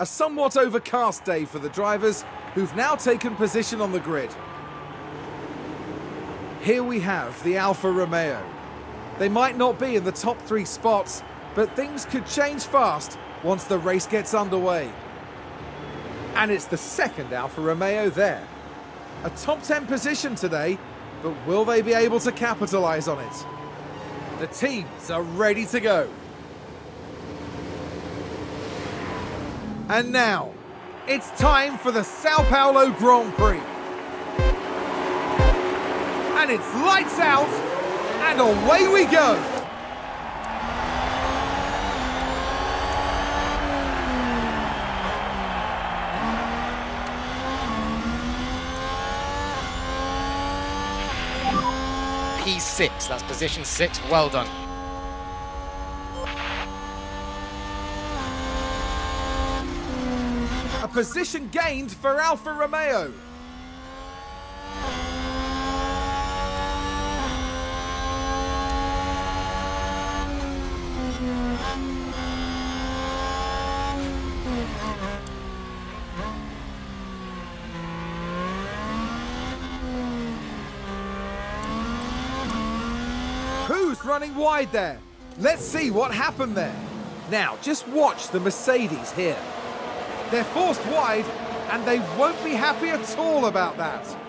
A somewhat overcast day for the drivers, who've now taken position on the grid. Here we have the Alfa Romeo. They might not be in the top three spots, but things could change fast once the race gets underway. And it's the second Alfa Romeo there. A top 10 position today, but will they be able to capitalise on it? The teams are ready to go. And now, it's time for the Sao Paulo Grand Prix. And it's lights out, and away we go. P6, that's position six, well done. Position gained for Alfa Romeo. Who's running wide there? Let's see what happened there. Now, just watch the Mercedes here. They're forced wide, and they won't be happy at all about that.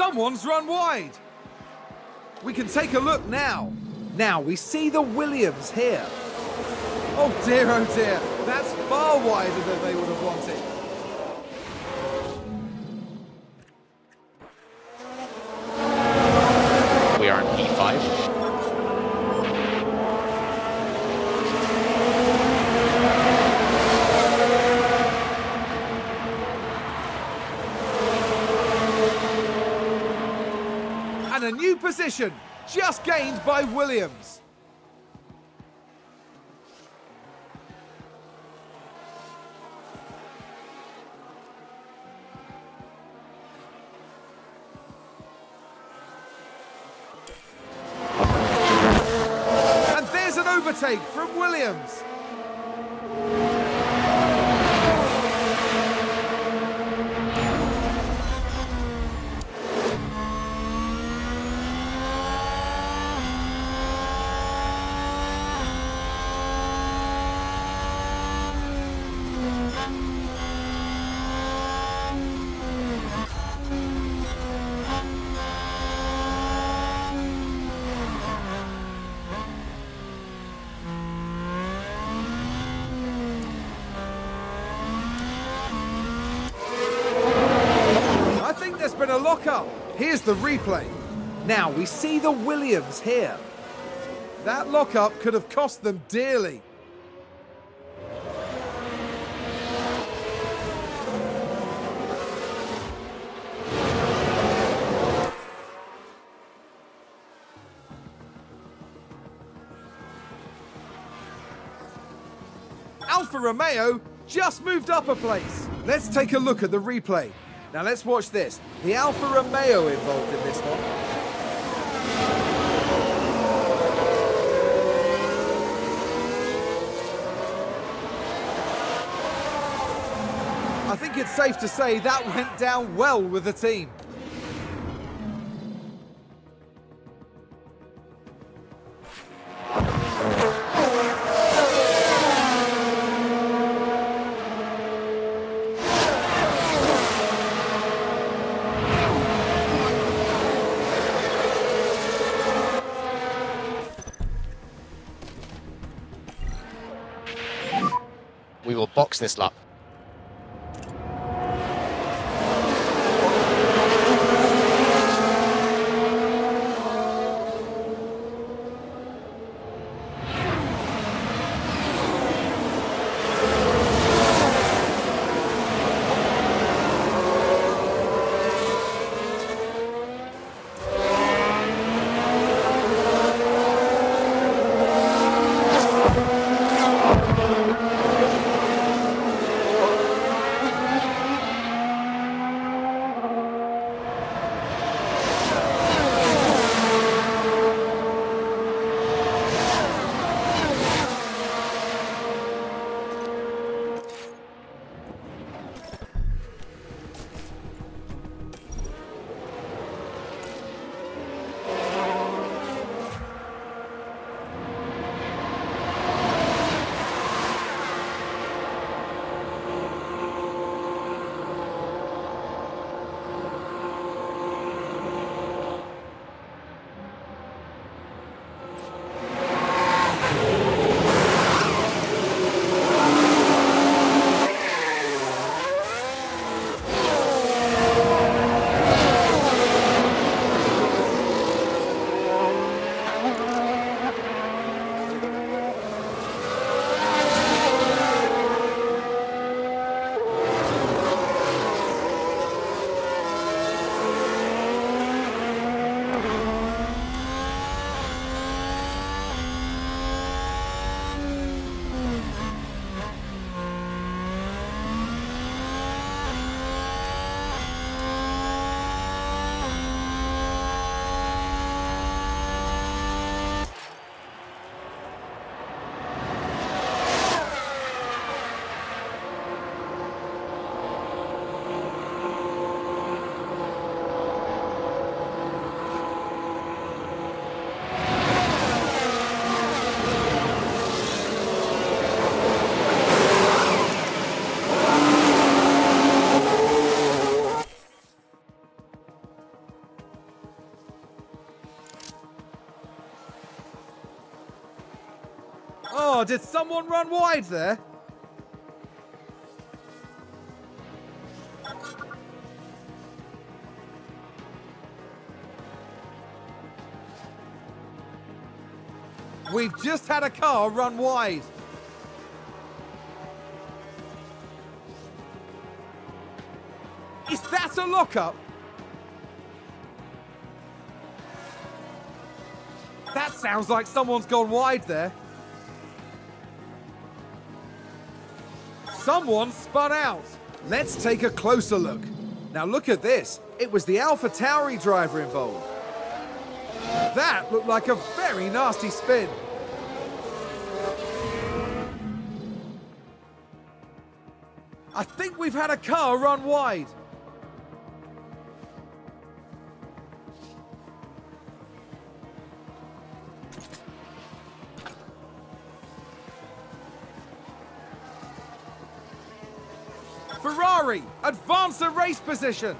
Someone's run wide. We can take a look now. Now we see the Williams here. Oh dear, oh dear. That's far wider than they would have wanted. We are in P5. And a new position, just gained by Williams. And there's an overtake from Williams. A lock-up. Here's the replay. Now we see the Williams here. That lock-up could have cost them dearly. Alfa Romeo just moved up a place. Let's take a look at the replay. Now let's watch this. The Alfa Romeo involved in this one. I think it's safe to say that went down well with the team. Box this lap. Oh, did someone run wide there? We've just had a car run wide. Is that a lockup? That sounds like someone's gone wide there. Someone spun out. Let's take a closer look. Now look at this. It was the Alpha Tauri driver involved. That looked like a very nasty spin. I think we've had a car run wide. Advance the race position.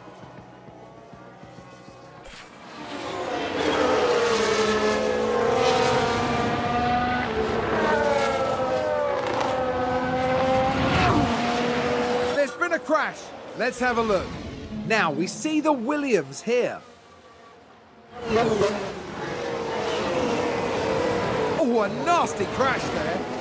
There's been a crash. Let's have a look. Now we see the Williams here. Oh, a nasty crash there.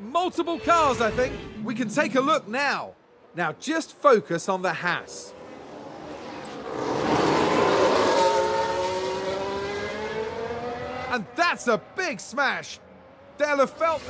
multiple cars, I think. We can take a look now. Now just focus on the Haas. And that's a big smash. Della felt...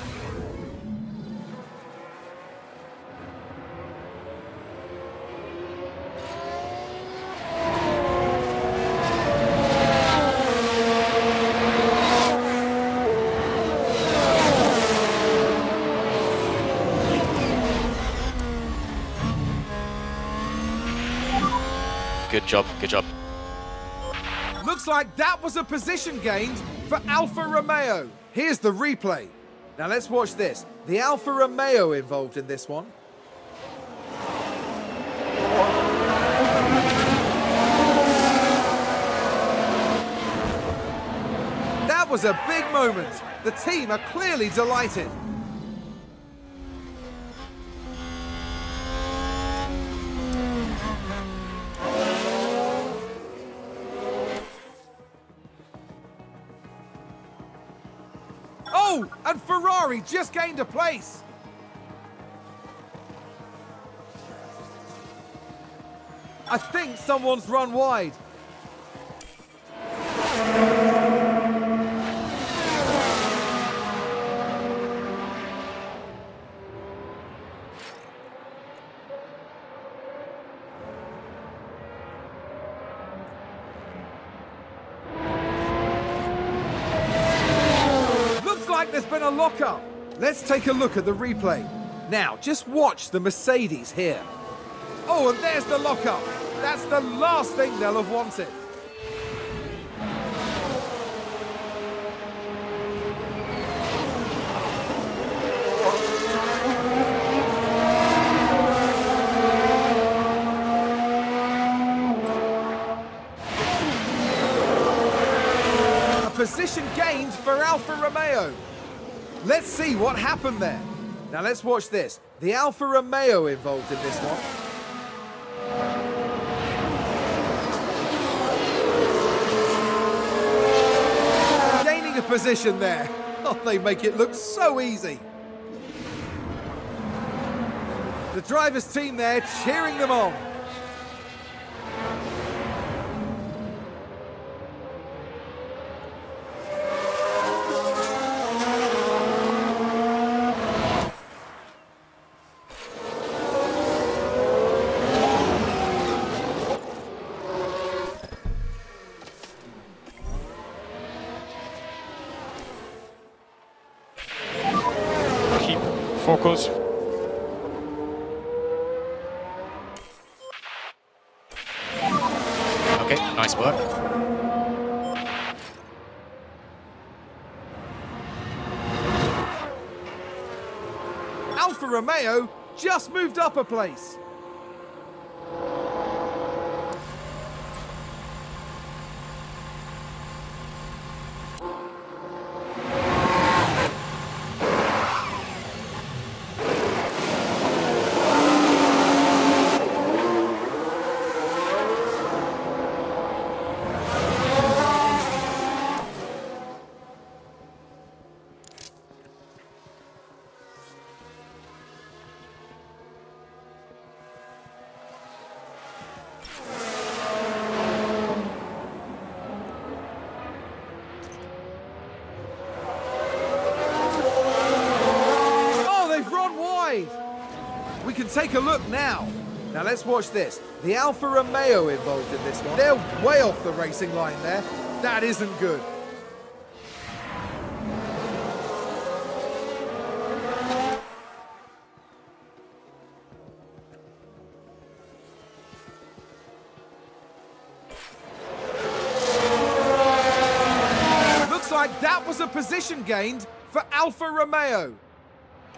job, good job. Looks like that was a position gained for Alfa Romeo. Here's the replay. Now let's watch this. The Alfa Romeo involved in this one. That was a big moment. The team are clearly delighted. Ferrari just gained a place. I think someone's run wide. Looks like a lockup. Let's take a look at the replay. Now, just watch the Mercedes here. Oh, and there's the lockup. That's the last thing they'll have wanted. A position gained for Alfa Romeo. Let's see what happened there. Now let's watch this. The Alfa Romeo involved in this one. Gaining a position there. Oh, they make it look so easy. The driver's team there cheering them on. Focus. Okay, nice work. Alfa Romeo just moved up a place. Oh, they've run wide. We can take a look now. Now let's watch this. The Alfa Romeo involved in this one. They're way off the racing line there. That isn't good. Looks like that was a position gained for Alfa Romeo.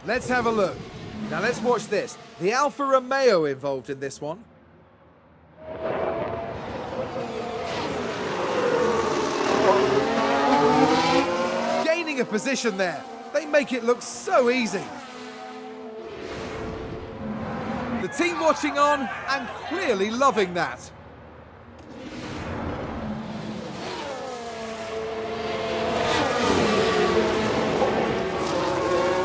Let's have a look. Now let's watch this. The Alfa Romeo involved in this one. Gaining a position there. They make it look so easy. The team watching on and clearly loving that.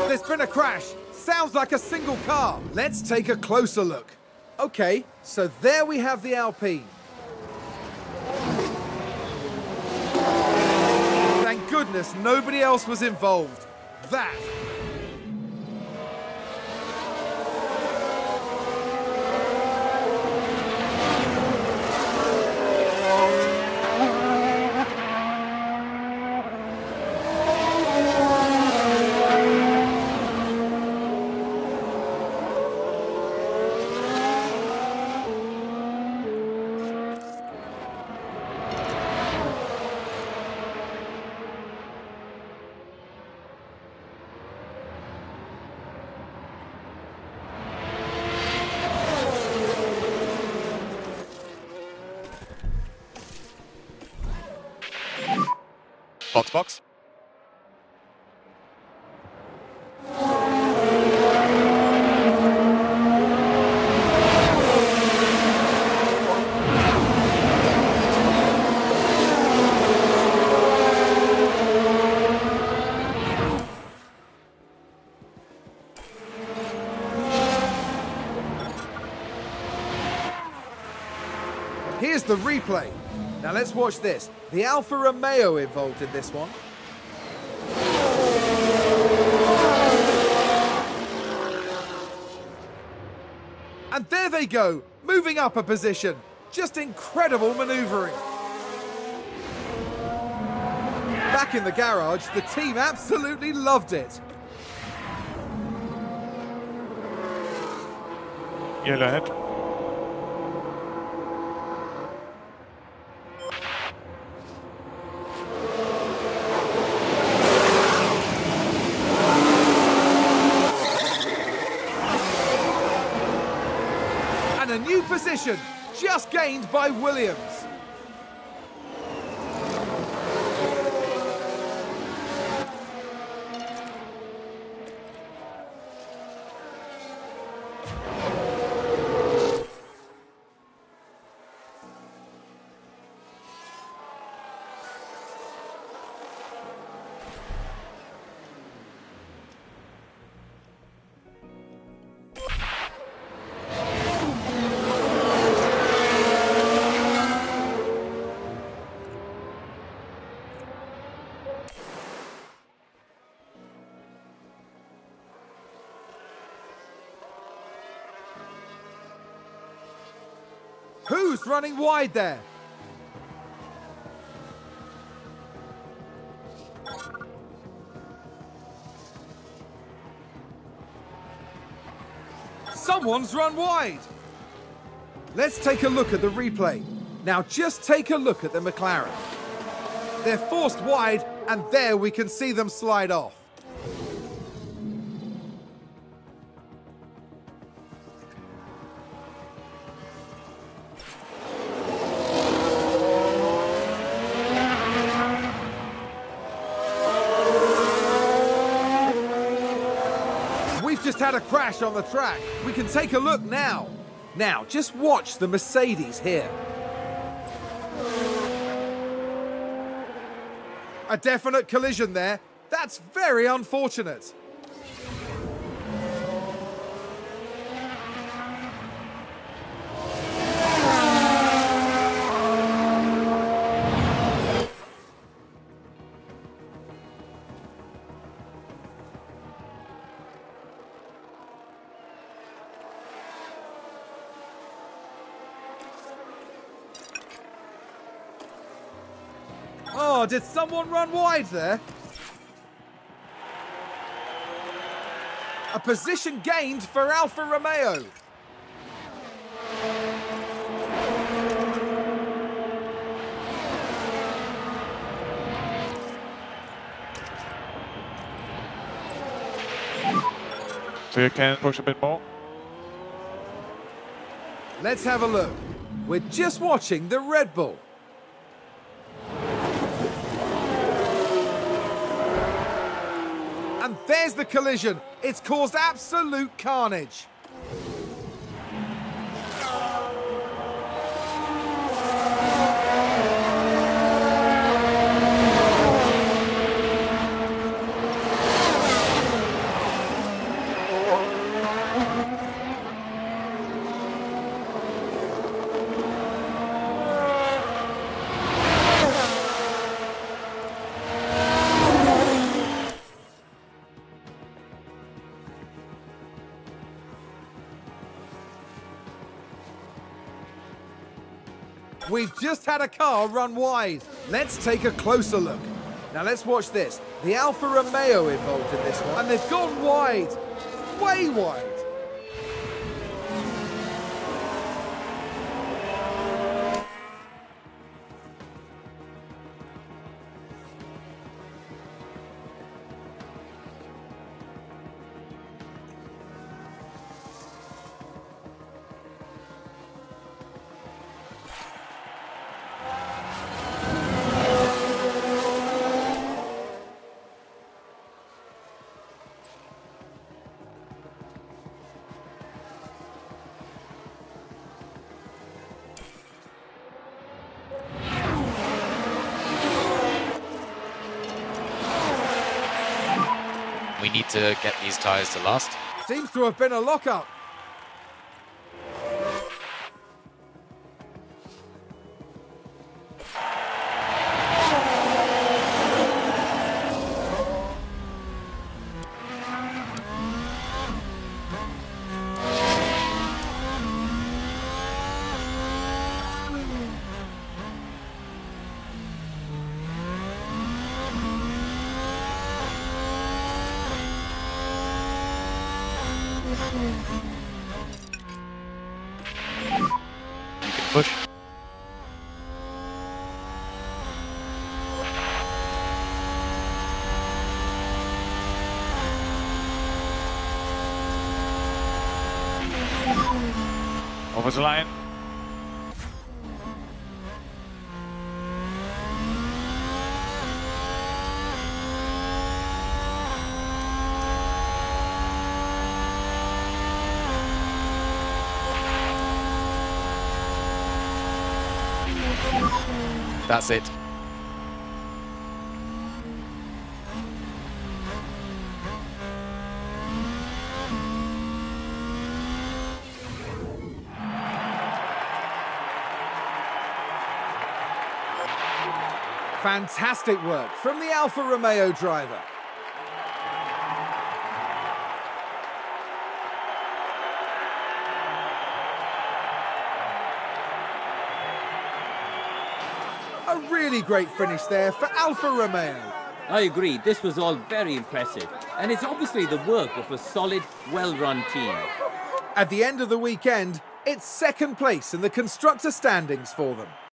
There's been a crash. Sounds like a single car. Let's take a closer look. Okay, so there we have the Alpine. Thank goodness. nobody else was involved. That Box, box. Here's the replay. Now let's watch this. The Alfa Romeo involved in this one. And there they go, moving up a position. Just incredible manoeuvring. Back in the garage, the team absolutely loved it. Yellow ahead. And a new position, just gained by Williams. Who's running wide there? Someone's run wide. Let's take a look at the replay. Now just take a look at the McLaren. They're forced wide and there we can see them slide off. Had a crash on the track. We can take a look now. Now, just watch the Mercedes here. A definite collision there. That's very unfortunate. Did someone run wide there? A position gained for Alfa Romeo. So you can push a bit more. Let's have a look. We're just watching the Red Bull. And there's the collision. It's caused absolute carnage. We've just had a car run wide. Let's take a closer look. Now let's watch this. The Alfa Romeo involved in this one, and they've gone wide. Way wide. Need to get these tyres to last. Seems to have been a lockup. Push. Over the line. That's it. Fantastic work from the Alfa Romeo driver. Really great finish there for Alfa Romeo. I agree, this was all very impressive. And it's obviously the work of a solid, well run team. At the end of the weekend, it's second place in the constructor standings for them.